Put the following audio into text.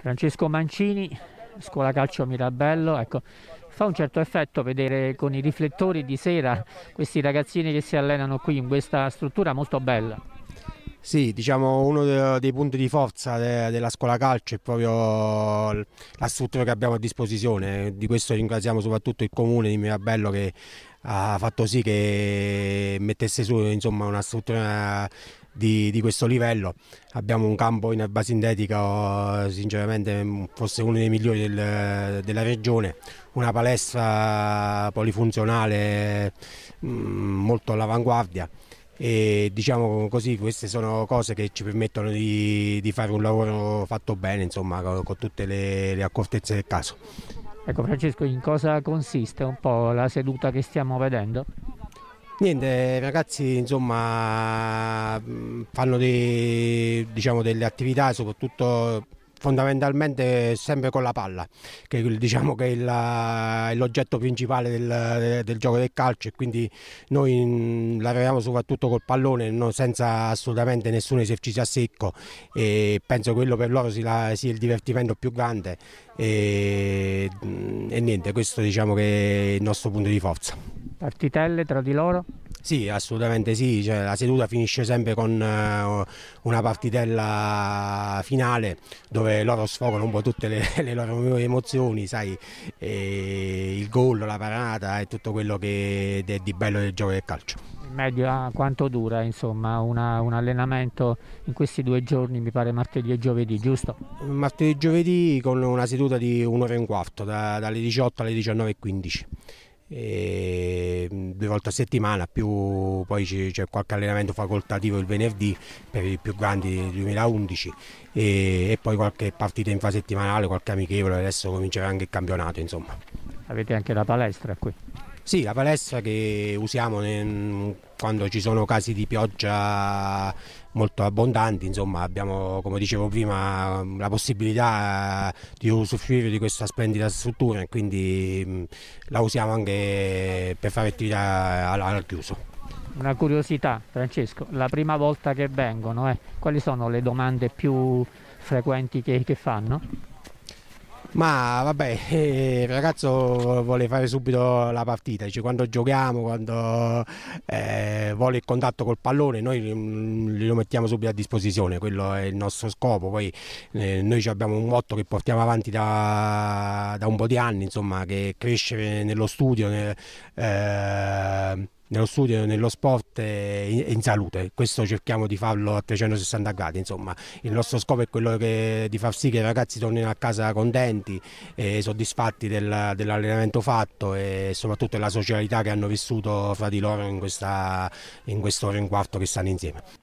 Francesco Mancini, scuola calcio Mirabello, ecco, fa un certo effetto vedere con i riflettori di sera questi ragazzini che si allenano qui in questa struttura molto bella. Sì, diciamo uno dei punti di forza della scuola calcio è proprio la struttura che abbiamo a disposizione, di questo ringraziamo soprattutto il comune di Mirabello che ha fatto sì che mettesse su insomma, una struttura di, di, questo livello. Abbiamo un campo in erba sintetica, sinceramente forse uno dei migliori del, della regione, una palestra polifunzionale mm, molto all'avanguardia e diciamo così queste sono cose che ci permettono di, di fare un lavoro fatto bene insomma con, con tutte le, le accortezze del caso. Ecco Francesco, in cosa consiste un po' la seduta che stiamo vedendo? Niente, ragazzi insomma fanno dei, diciamo, delle attività soprattutto fondamentalmente sempre con la palla, che diciamo che è l'oggetto principale del, del, gioco del calcio e quindi noi lavoriamo soprattutto col pallone no, senza assolutamente nessun esercizio a secco e penso quello per loro sia, sia il divertimento più grande e, e niente, questo diciamo che è il nostro punto di forza. Partitelle tra di loro? Sì, assolutamente sì, cioè, la seduta finisce sempre con uh, una partitella finale dove loro sfogano un po' tutte le, le loro emozioni, sai, il gol, la parata e tutto quello che è di bello del gioco del calcio. In media quanto dura insomma una, un allenamento in questi due giorni, mi pare martedì e giovedì, giusto? Martedì e giovedì con una seduta di un'ora e un quarto, da, dalle 18 alle 19.15 due volte a settimana, più poi c'è qualche allenamento facoltativo il venerdì per i più grandi del 2011 e, e poi qualche partita infrasettimanale, qualche amichevole, adesso comincerà anche il campionato insomma. Avete anche la palestra qui? Sì, la palestra che usiamo nel, quando ci sono casi di pioggia molto abbondanti, insomma abbiamo come dicevo prima la possibilità di usufruire di questa splendida struttura e quindi la usiamo anche per fare attività al, chiuso. Una curiosità Francesco, la prima volta che vengono, eh, quali sono le domande più frequenti che, che fanno? Ma vabbè, eh, il ragazzo vuole fare subito la partita, dice quando giochiamo, quando eh, vuole il contatto col pallone, noi glielo mettiamo subito a disposizione, quello è il nostro scopo. Poi eh, noi abbiamo un motto che portiamo avanti da, da, un po' di anni, insomma, che è crescere nello studio. Nel, eh, nello studio, nello sport e in salute. Questo cerchiamo di farlo a 360 gradi. Insomma, il nostro scopo è quello che, di far sì che i ragazzi tornino a casa contenti e soddisfatti del, dell'allenamento fatto e soprattutto della socialità che hanno vissuto fra di loro in, questa, in quest'ora e un quarto che stanno insieme.